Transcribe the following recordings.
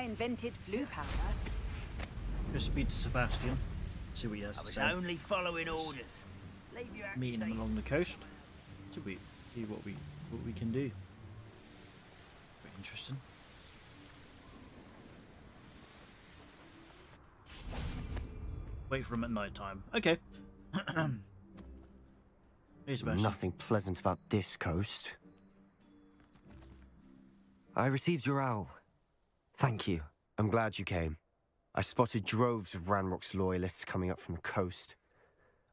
I invented Floo powder. Just speak to Sebastian. See what he has I to was say. only following orders. Leave your Meeting him along the coast. See, we, see what we what we can do. Very interesting. Wait for him at night time. Okay. Nothing pleasant about this coast. I received your owl. Thank you. I'm glad you came. I spotted droves of Ranrock's loyalists coming up from the coast.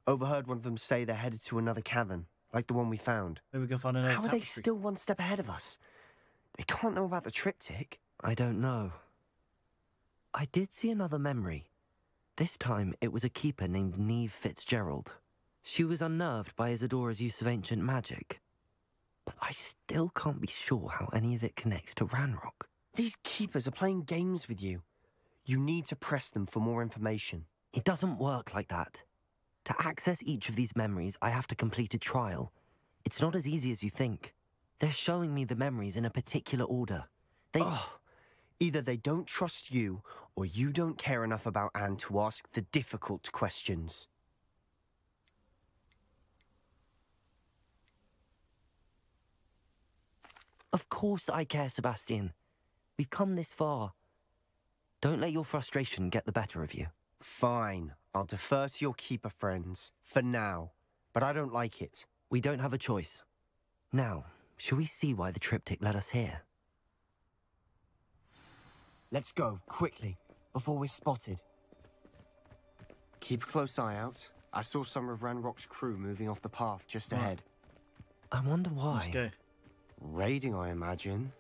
Overheard one of them say they're headed to another cavern, like the one we found. Maybe we can find another How are they tapestry. still one step ahead of us? They can't know about the triptych. I don't know. I did see another memory. This time it was a keeper named Niamh Fitzgerald. She was unnerved by Isadora's use of ancient magic. But I still can't be sure how any of it connects to Ranrock. These keepers are playing games with you. You need to press them for more information. It doesn't work like that. To access each of these memories, I have to complete a trial. It's not as easy as you think. They're showing me the memories in a particular order. They. Oh, either they don't trust you, or you don't care enough about Anne to ask the difficult questions. Of course I care, Sebastian. We've come this far. Don't let your frustration get the better of you. Fine, I'll defer to your keeper friends, for now. But I don't like it. We don't have a choice. Now, shall we see why the triptych led us here? Let's go, quickly, before we're spotted. Keep a close eye out. I saw some of Ranrock's crew moving off the path just Right. ahead. I wonder why. Let's go. Raiding, I imagine.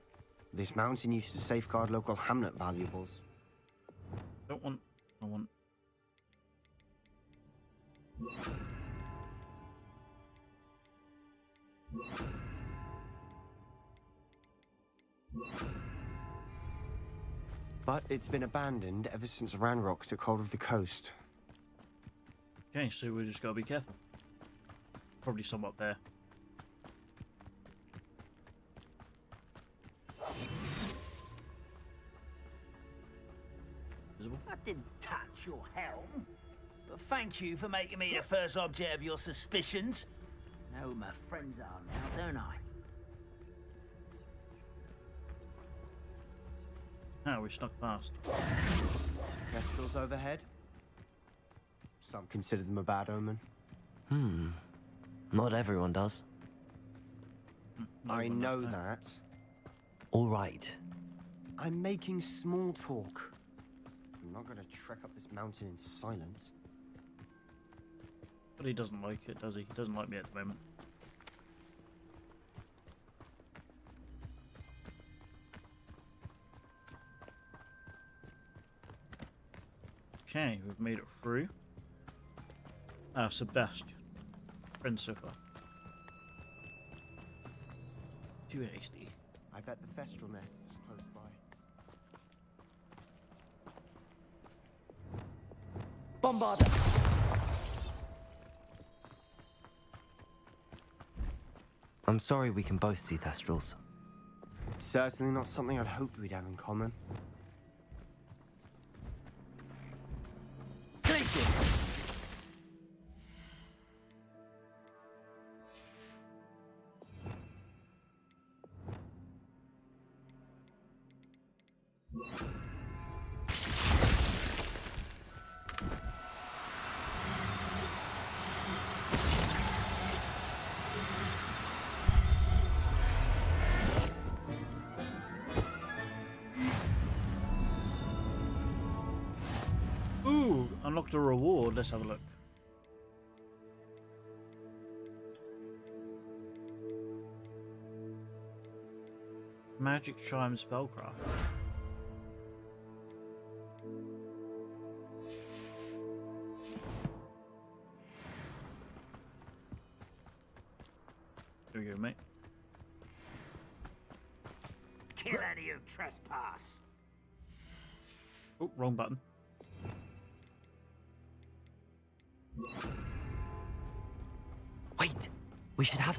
This mountain used to safeguard local hamlet valuables. Don't want. I want. But it's been abandoned ever since Ranrock took hold of the coast. Okay, so we just gotta be careful. Probably some up there. Visible? I didn't touch your helm. But thank you for making me the first object of your suspicions. Know who my friends are now, don't I? Ah, we snuck past. Kestrels overhead? Some consider them a bad omen. Hmm. Not everyone does. No I know does that. All right. I'm making small talk. I'm not going to trek up this mountain in silence. But he doesn't like it, does he? He doesn't like me at the moment. Okay, we've made it through. Ah, Sebastian. Friend so far. Too hasty. I bet the Thestral nest is close by. Bombard! I'm sorry we can both see Thestrals. Certainly not something I'd hoped we'd have in common. Glacius! Ooh, unlocked a reward. Let's have a look. Magic Chime Spellcraft. There we go, mate. Kill any who trespass. Oh, wrong button.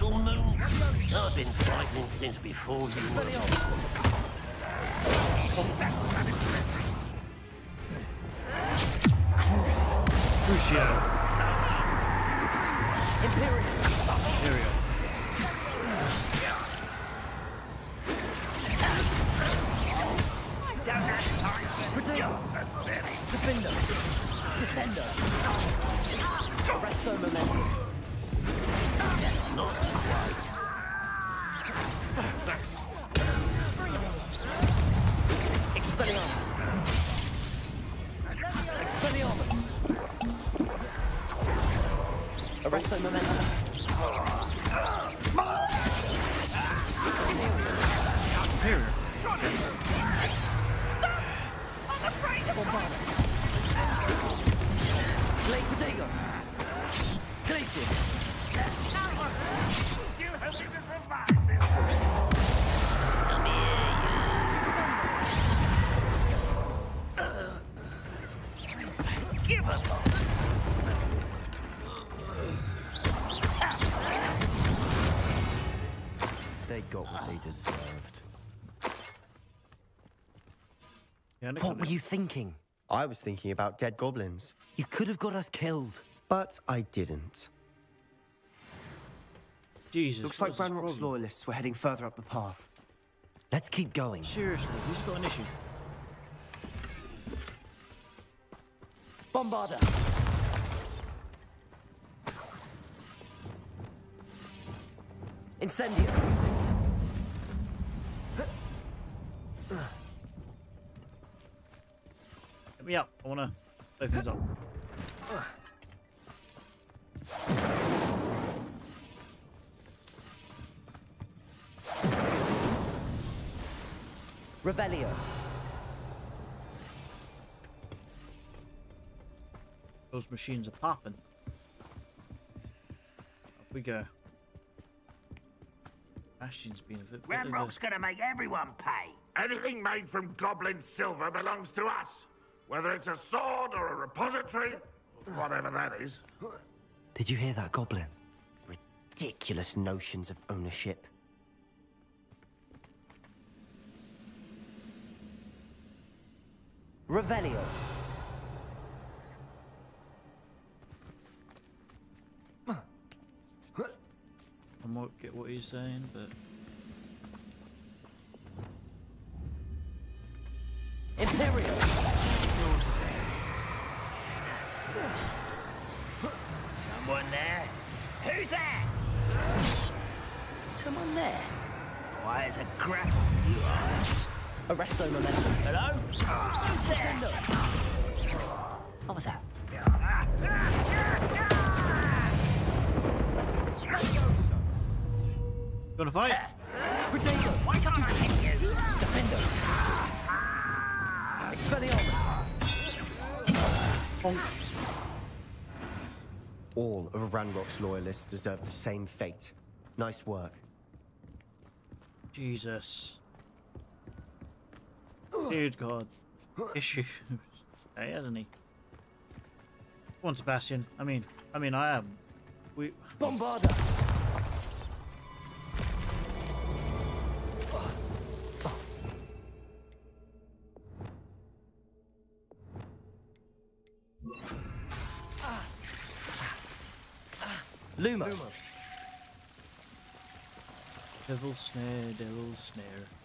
little moon. I've been fighting since before you were. Crucio. Got what they deserved. Yeah, What were you thinking? I was thinking about dead goblins, You could have got us killed. but I didn't. Jesus. Looks like his Ranrock's loyalists were heading further up the path. Let's keep going. Seriously, who's got an issue? Bombarda! Incendio! Get me up. I wanna blow things up. Revelio! Those machines are popping. Up we go. Bastion's been a bit. bit of Ranrock's gonna make everyone pay. Anything made from goblin silver belongs to us. Whether it's a sword or a repository, whatever that is. Did you hear that, Goblin? Ridiculous notions of ownership. Revelio! I might get what he's saying, but Arresto momentum. Hello? Who's? What was that? you wanna fight? Protego! Why can't I hit you? Defender! Expelliarmus! Bonk. All of Ranrock's loyalists deserve the same fate. Nice work. Jesus. Dude, God. Issues. Hey, hasn't he? Go on, Sebastian. I mean, I mean, I am. We. Bombarda! Lumos. Devil snare, devil snare.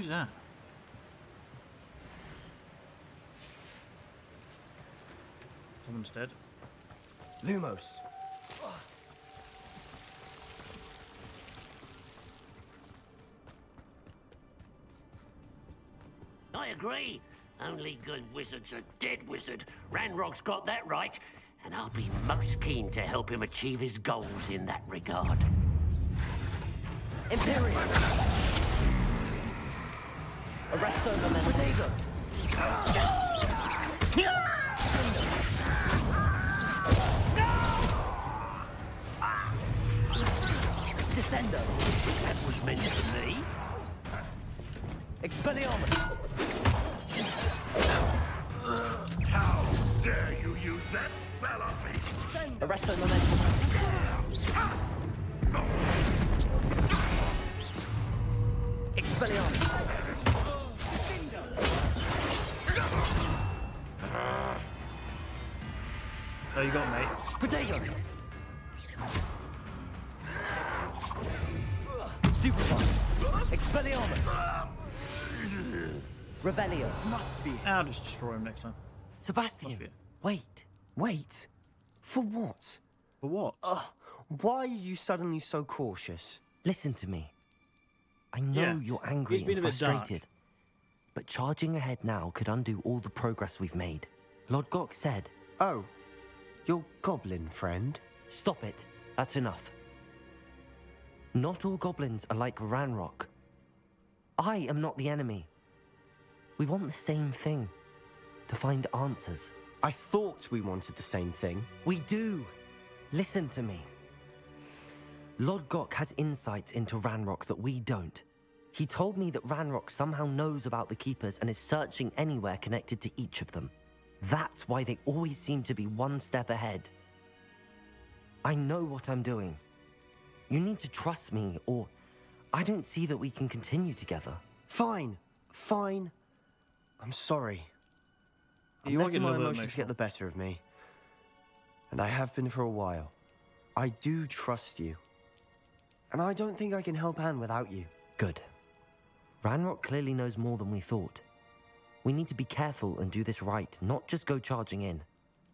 Who's that? Someone's dead. Lumos. I agree. Only good wizards are dead wizard. Ranrock's got that right, and I'll be most keen to help him achieve his goals in that regard. Imperio! Arresto Momentum. Descendo. That was meant for me. Expelliarmus. How dare you use that spell on me? Arresto Momentum. Expelliarmus. Oh, you got it, mate. Protego. Stupefy. Expelliarmus. Revelio. Must be. I'll just destroy him next time. Sebastian. Must be it. Wait. Wait. For what? For what? Uh, why are you suddenly so cautious? Listen to me. I know Yeah, you're angry he's been and a bit frustrated. But charging ahead now could undo all the progress we've made. Lodgok said, Oh, your goblin friend? Stop it. That's enough. Not all goblins are like Ranrock. I am not the enemy. We want the same thing to find answers. I thought we wanted the same thing. We do. Listen to me. Lodgok has insights into Ranrock that we don't. He told me that Ranrock somehow knows about the Keepers and is searching anywhere connected to each of them. That's why they always seem to be one step ahead. I know what I'm doing. You need to trust me, or I don't see that we can continue together. Fine, fine. I'm sorry. I'm You letting my emotions get the better of me. And I have been for a while. I do trust you. And I don't think I can help Anne without you. Good. Ranrock clearly knows more than we thought. We need to be careful and do this right, not just go charging in.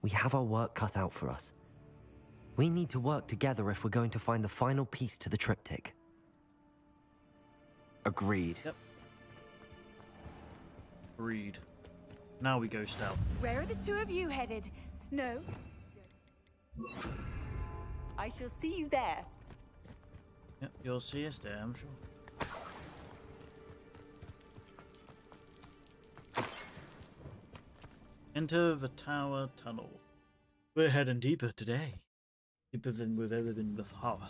We have our work cut out for us. We need to work together if we're going to find the final piece to the triptych. Agreed. Yep. Read. Now we go stealth. Where are the two of you headed? No. I shall see you there. Yep, you'll see us there, I'm sure. Enter the tower tunnel. We're heading deeper today. Deeper than we've ever been before.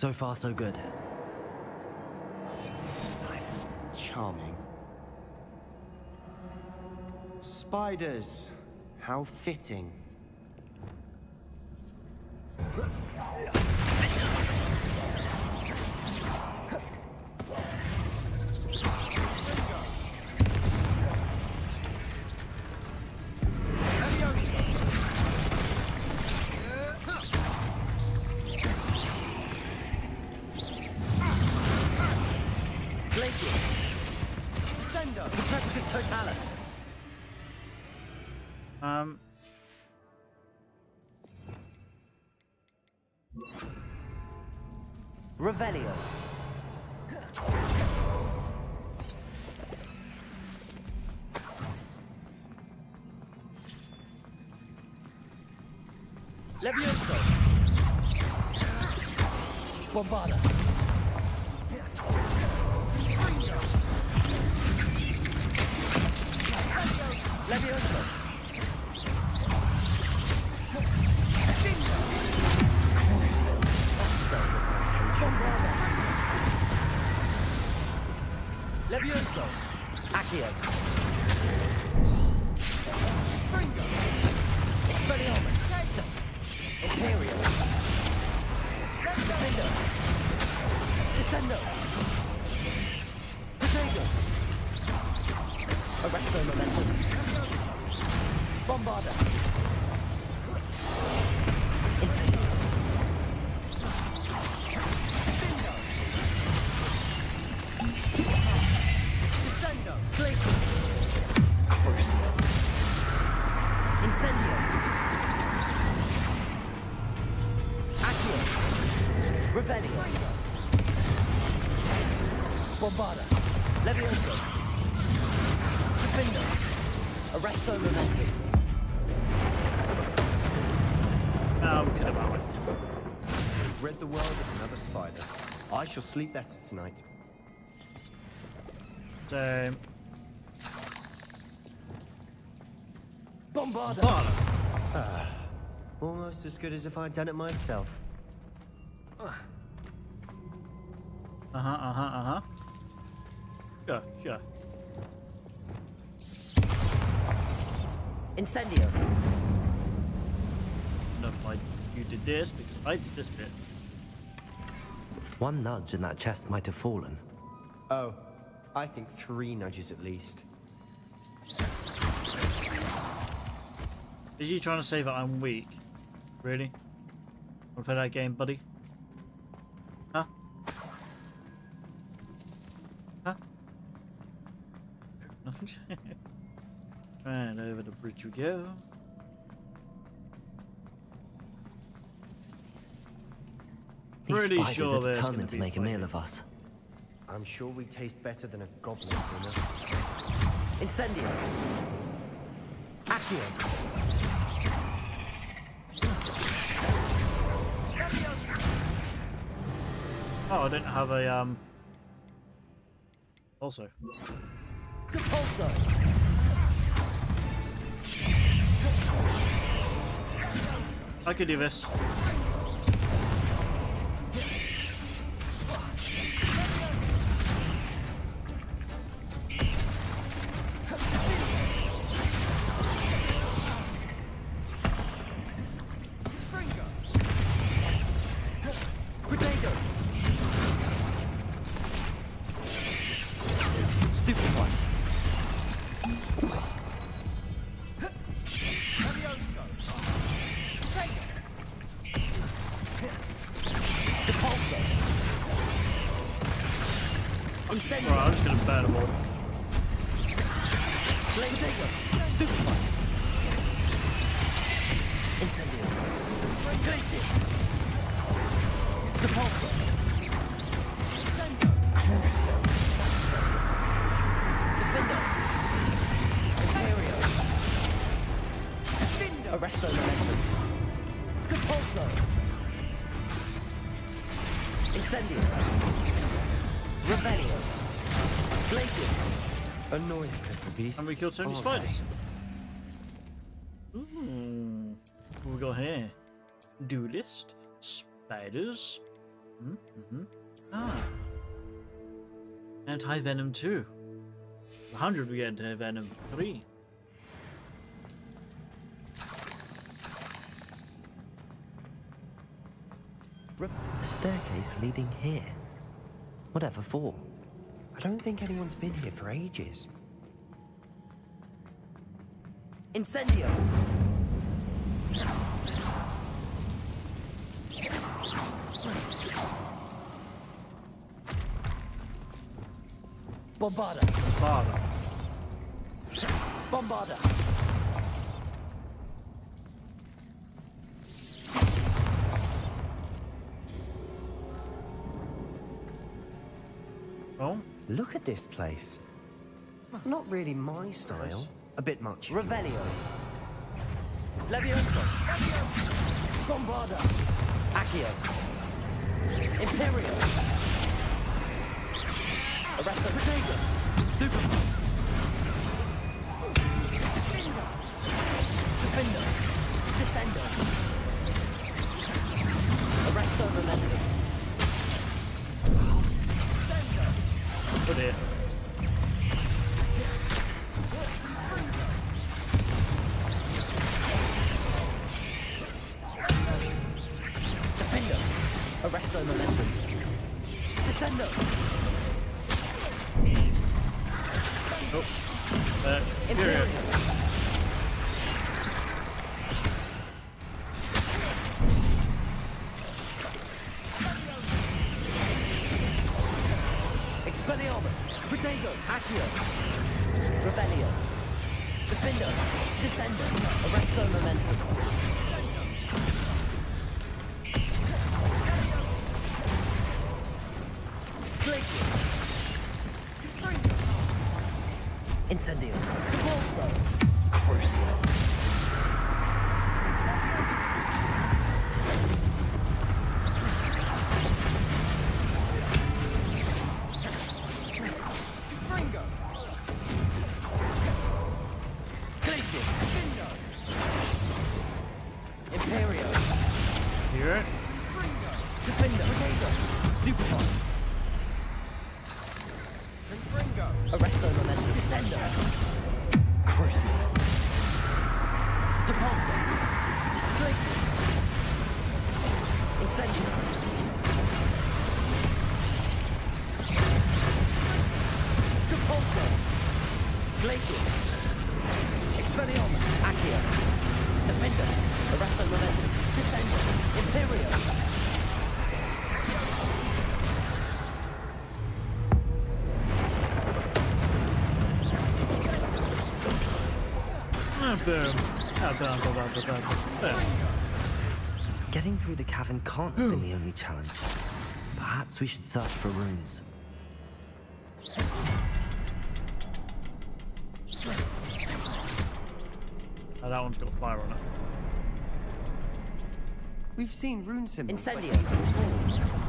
So far, so good. Charming. Spiders. How fitting. Bombarda! Descendo! Protego! Arresto momentum! Bombarda! Shall sleep better tonight. So, Bombarda. Barlow. Almost as good as if I'd done it myself. Uh huh, uh huh, uh huh. Sure, sure. Incendio. Notified you did this because I did this bit. One nudge and that chest might have fallen. Oh, I think three nudges at least. Is you trying to say that I'm weak? Really? Wanna play that game, buddy? Huh? Huh? Nothing. right, over the bridge we go. These Pretty spiders sure are determined to make a meal of us. I'm sure we taste better than a goblin dinner. Incendio. Accio. Oh, I don't have a um. Also, Depulso. I could do this. Incendio. Right, I'm just gonna burn them all. Beasts. And we killed so many aren't they? spiders. Ooh. What we got here? Duelist. Spiders. Mm hmm Ah. Anti Venom 2. 100 we get Anti Venom 3. A staircase leading here. Whatever for? I don't think anyone's been here for ages. Incendio! Bombarda! Father. Bombarda! Oh? Look at this place. Not really my style. A bit much. Revelio! Levioso! Bombarda! Accio! Imperio! Arresto Protego! Expelliarmus, Protego, Accio, Rebellion, Defender, Descendo, Arresto Momentum. Glacius. Incendio. Crucio. Boom. Getting through the cavern can't have been the only challenge. Perhaps we should search for runes. Ah, that one's got fire on it. We've seen rune symbols. like Incendio. these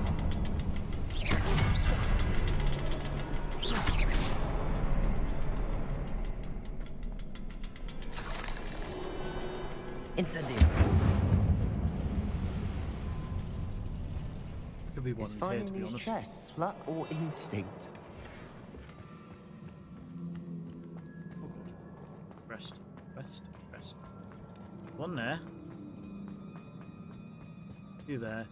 Incendio. Could be one Is in here, to finding be these honest. chests luck or instinct? Oh, God. Rest, rest, rest. One there. Two there.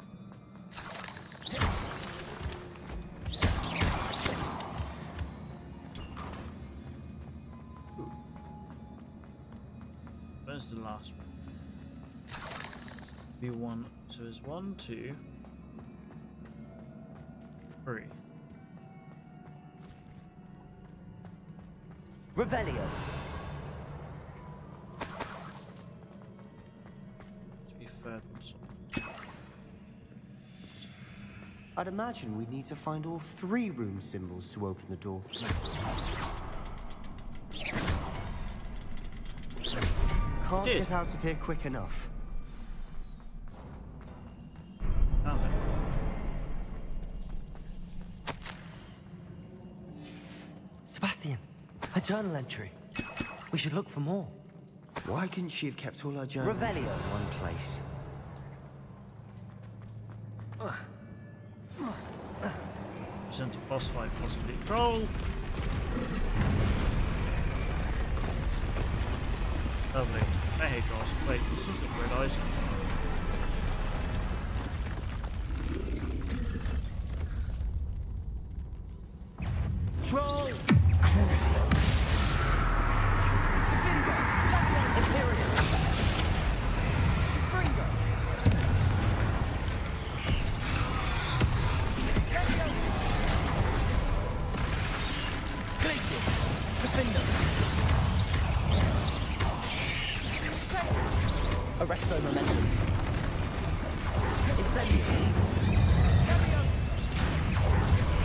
Be one. So there's one, two, three. Revelio. To be so- I'd imagine we'd need to find all three room symbols to open the door. Can't get out of here quick enough. A journal entry. We should look for more. Why couldn't she have kept all our journals in one place? Sent a boss fight, possibly troll. Lovely. I hate trolls. Wait, this has got red eyes.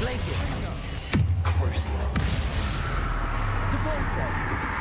Glacius. Crucio. Depulso.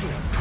Expelliarmus.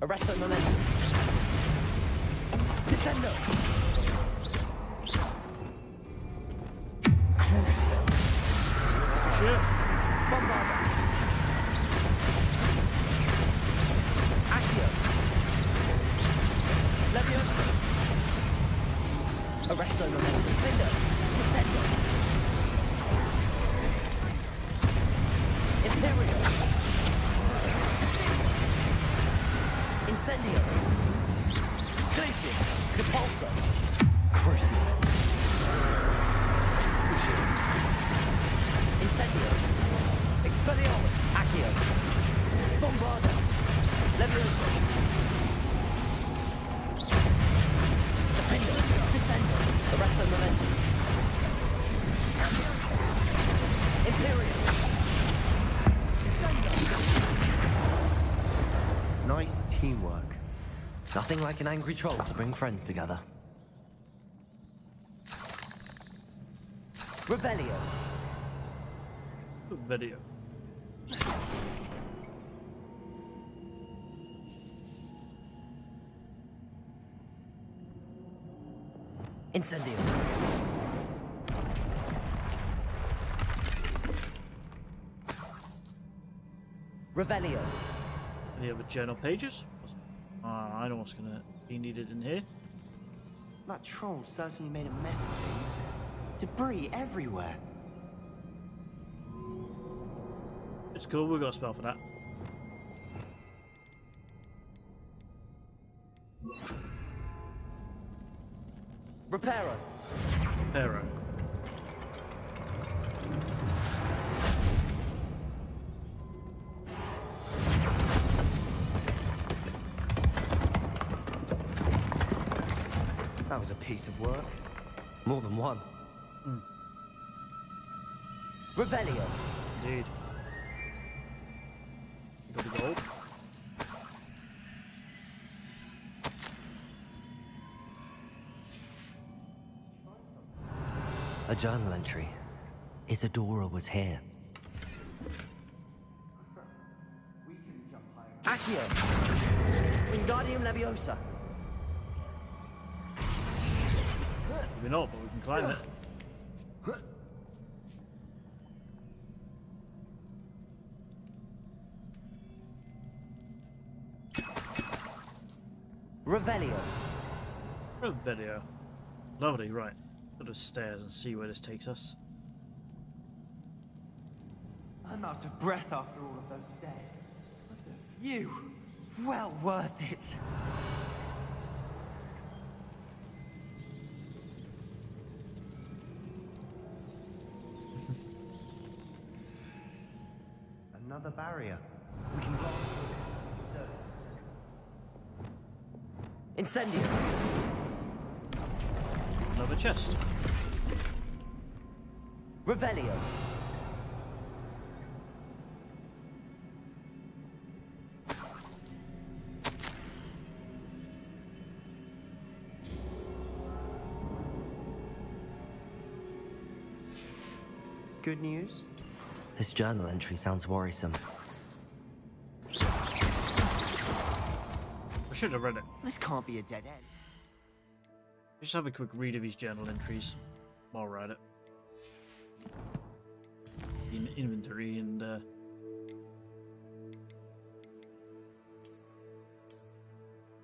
Arresto momentum. Descendo. Nothing like an angry troll to bring friends together. Rebellion. Video. Incendio. Revelio. Any other journal pages? I know what's gonna be needed in here. That troll certainly made a mess of things. Debris everywhere. It's cool, we've got a spell for that. Piece of work. More than one. Hmm. Revelio. Indeed. Got the gold. A journal entry. Isadora was here. Accio. Wingardium Leviosa. Maybe not, but we can climb it. Revelio. Video. Lovely, right. Go to stairs and see where this takes us. I'm out of breath after all of those stairs. But the view, well worth it. Another barrier. We can block Incendio. Another chest. Revelio. good news? This journal entry sounds worrisome. I should have read it. This can't be a dead end. Just have a quick read of his journal entries while we're at it. In inventory and uh,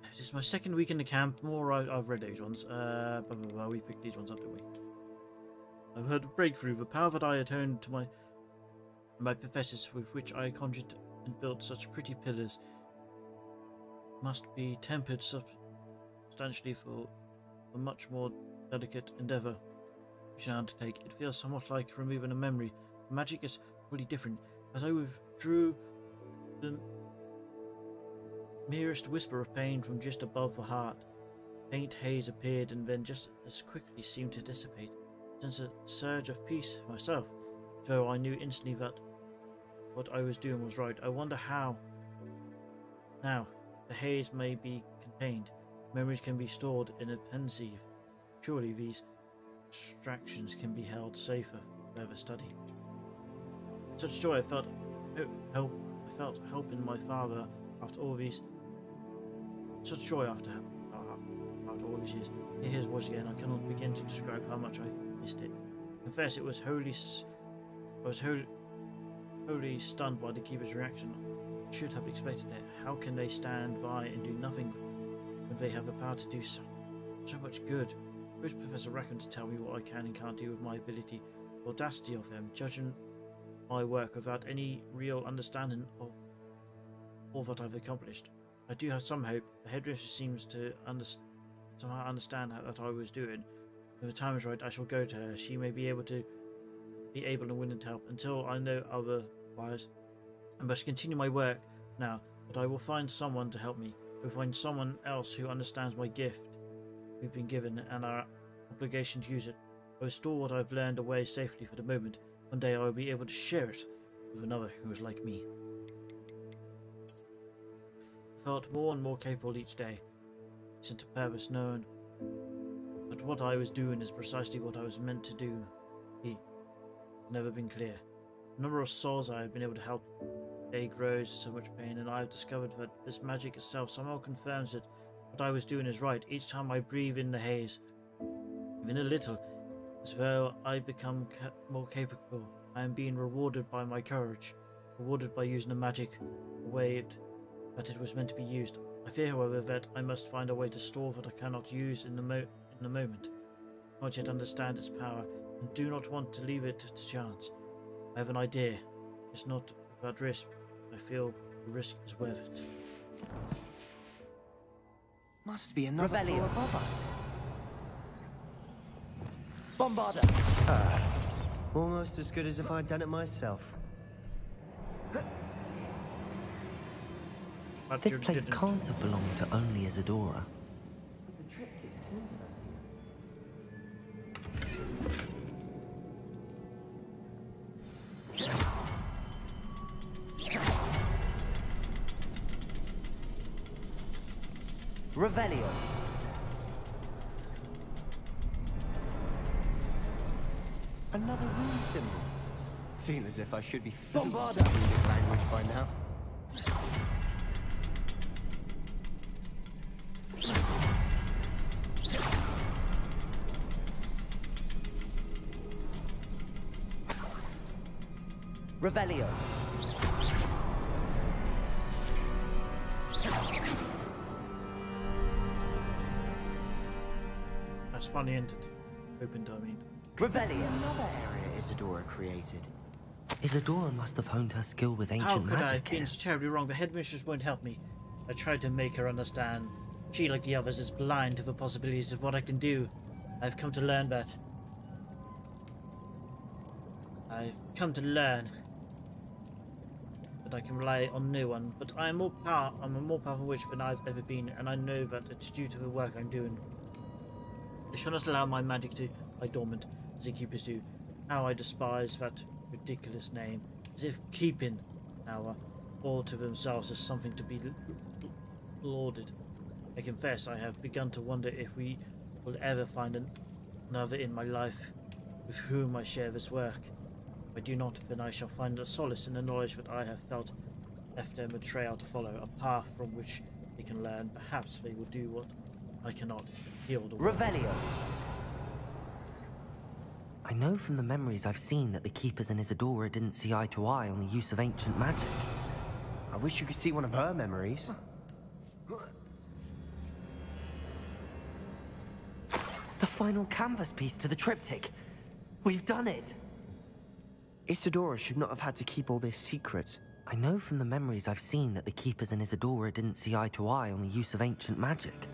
This is my second week in the camp. More I, I've read these ones. Uh, blah, blah, blah. we picked these ones up, didn't we? I've heard of breakthrough, the power that I atoned to my my professors with which I conjured and built such pretty pillars must be tempered substantially for a much more delicate endeavour we shall undertake. It feels somewhat like removing a memory. Magic is really different. As I withdrew the merest whisper of pain from just above the heart, faint haze appeared and then just as quickly seemed to dissipate. Since a surge of peace myself, though I knew instantly that what I was doing was right. I wonder how. Now, the haze may be contained. Memories can be stored in a pensieve. Surely these abstractions can be held safer for further study. Such joy I felt help I felt helping my father after all these such joy after uh, after all these years. Hear his voice again. I cannot begin to describe how much I missed it. Confess it was wholly I was wholly, wholly stunned by the keeper's reaction. I should have expected it. How can they stand by and do nothing when they have the power to do so, so much good? Who is Professor Rackham to tell me what I can and can't do with my ability? The audacity of him, judging my work without any real understanding of all that I've accomplished. I do have some hope. The headmistress seems to somehow understand how, that I was doing. When the time is right, I shall go to her. She may be able to be able and willing to help. Until I know otherwise, I must continue my work now. But I will find someone to help me. I will find someone else who understands my gift we've been given and our obligation to use it. I will store what I've learned away safely for the moment. One day I will be able to share it with another who is like me. I felt more and more capable each day, since a purpose known. But what I was doing is precisely what I was meant to do. He never been clear. The number of souls I have been able to help day grows so much pain, and I have discovered that this magic itself somehow confirms that what I was doing is right. Each time I breathe in the haze, even a little, as though I become ca more capable, I am being rewarded by my courage, rewarded by using the magic the way it, that it was meant to be used. I fear, however, that I must find a way to store what I cannot use in the, mo in the moment. I not yet understand its power, and do not want to leave it to chance. I have an idea. It's not about risk. I feel the risk is worth it. Must be another Revelio. floor above us. Bombarda! Ah, almost as good as if I'd done it myself. But This place didn't. can't have belonged to only Isidora. As if I should be fluent in language by now. Revelio! That's funny, isn't it? Opened, I mean. Revelio! Another area Isidora created. Isidora must have honed her skill with How ancient could I have magic here. so terribly wrong? The headmistress won't help me. I tried to make her understand. She, like the others, is blind to the possibilities of what I can do. I've come to learn that. I've come to learn that I can rely on no one, but I am more power. I'm a more powerful witch than I've ever been, and I know that it's due to the work I'm doing. I shall not allow my magic to lie dormant, as the keepers do. How I despise that ridiculous name, as if keeping power all to themselves is something to be lauded. I confess I have begun to wonder if we will ever find an- another in my life with whom I share this work. I do not, then I shall find a solace in the knowledge that I have felt left them a trail to follow, a path from which they can learn. Perhaps they will do what I cannot, heal the world. Revelio. I know from the memories I've seen that the Keepers and Isidora didn't see eye to eye on the use of ancient magic. I wish you could see one of her memories. The final canvas piece to the triptych. We've done it! Isidora should not have had to keep all this secret. I know from the memories I've seen that the Keepers and Isidora didn't see eye to eye on the use of ancient magic.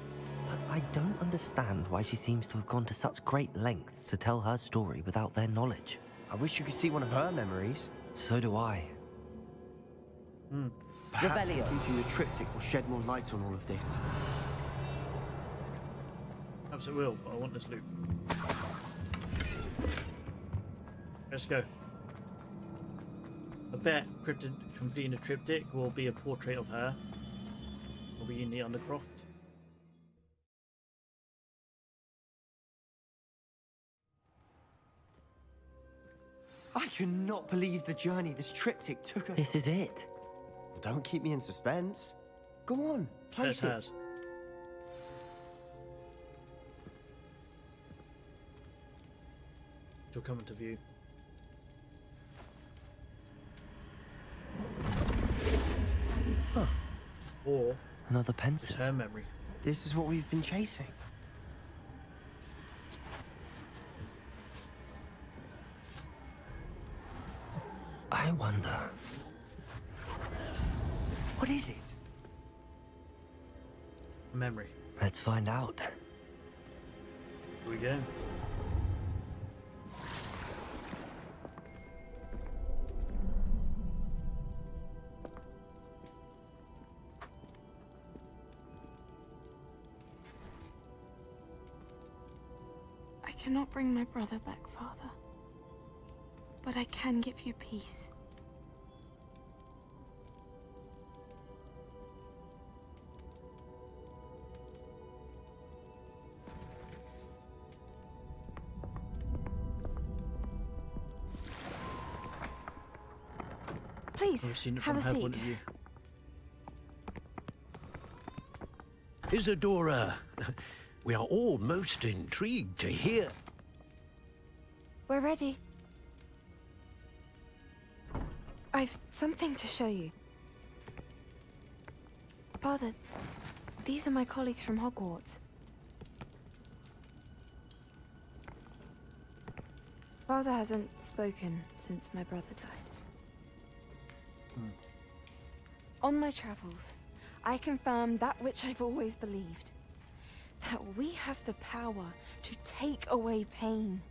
But I don't understand why she seems to have gone to such great lengths to tell her story without their knowledge. I wish you could see one of her memories. So do I. Hmm. Perhaps Revelio. completing the triptych will shed more light on all of this. Perhaps it will, but I want this loot. Let's go. I bet cryptid completing the triptych will be a portrait of her. Will be in the Undercroft. Cannot believe the journey this triptych took us. This is it. Don't keep me in suspense. Go on, place Yes, it. has. She'll come into view. Or Another it's pencil. her memory. This is what we've been chasing. I wonder. What is it? Memory. Let's find out. Here we go. I cannot bring my brother back, Father. But I can give you peace. Please, We've seen it have from a seat. Isidora, we are all most intrigued to hear. We're ready. I've something to show you. Father, these are my colleagues from Hogwarts. Father hasn't spoken since my brother died. Hmm. On my travels, I confirmed that which I've always believed. That we have the power to take away pain.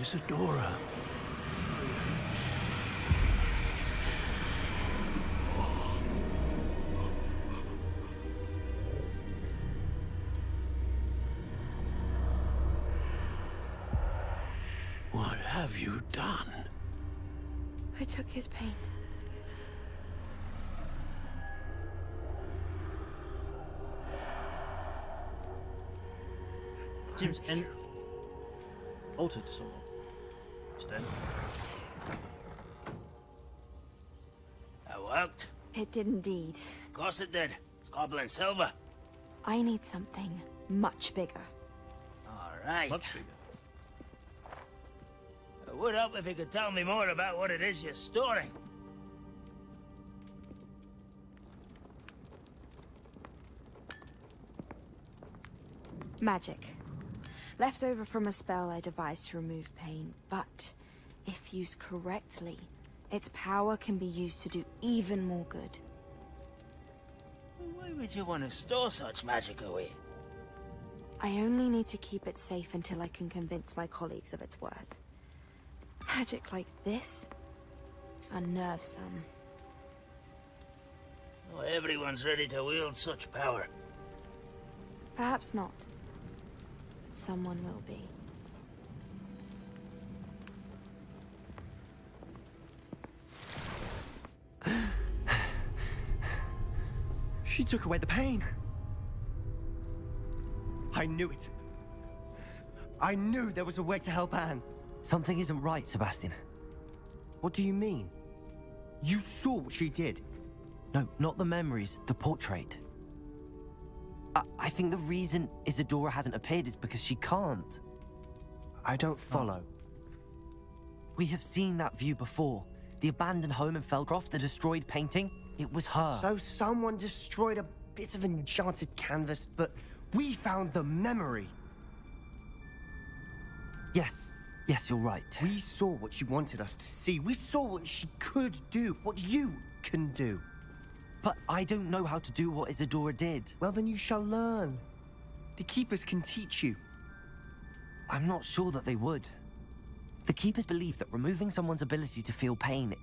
Isidora. Did indeed. Of course it did. It's goblin silver. I need something much bigger. All right. Much bigger. It would help if you could tell me more about what it is you're storing. Magic. Left over from a spell I devised to remove pain, but if used correctly, its power can be used to do even more good. Why would you want to store such magic away? I only need to keep it safe until I can convince my colleagues of its worth. Magic like this unnerves some. Not everyone's ready to wield such power. Perhaps not. But someone will be. She took away the pain. I knew it. I knew there was a way to help Anne. Something isn't right, Sebastian. What do you mean? You saw what she did. No, not the memories, the portrait. I, I think the reason Isidora hasn't appeared is because she can't. I don't follow. We have seen that view before. The abandoned home in Feldcroft, the destroyed painting, it was her. So someone destroyed a bit of enchanted canvas, but we found the memory. Yes, yes, you're right. We saw what she wanted us to see. We saw what she could do, what you can do. But I don't know how to do what Isidora did. Well, then you shall learn. The Keepers can teach you. I'm not sure that they would. The Keepers believe that removing someone's ability to feel pain,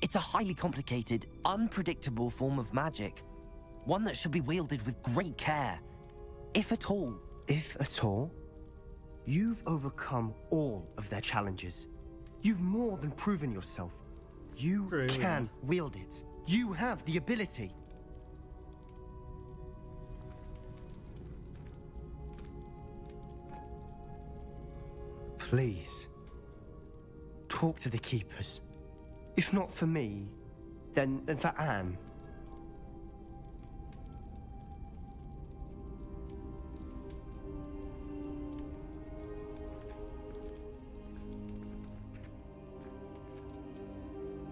it's a highly complicated, unpredictable form of magic. One that should be wielded with great care. If at all. If at all? You've overcome all of their challenges. You've more than proven yourself. You True, can wield it. You have the ability. Please, talk to the keepers. If not for me, then, for Anne.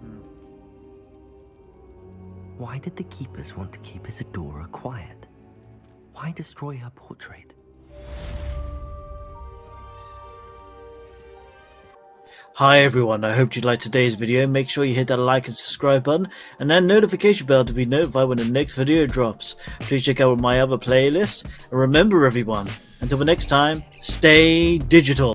Hmm. Why did the Keepers want to keep Isidora quiet? Why destroy her portrait? Hi everyone, I hope you liked today's video. Make sure you hit that like and subscribe button and that notification bell to be notified when the next video drops. Please check out my other playlists. And remember everyone, until the next time, stay digital.